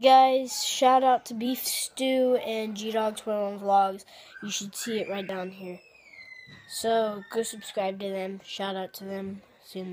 Guys, shout out to Beef Stew and Gdog21vlogs. You should see it right down here. So go subscribe to them. Shout out to them. See you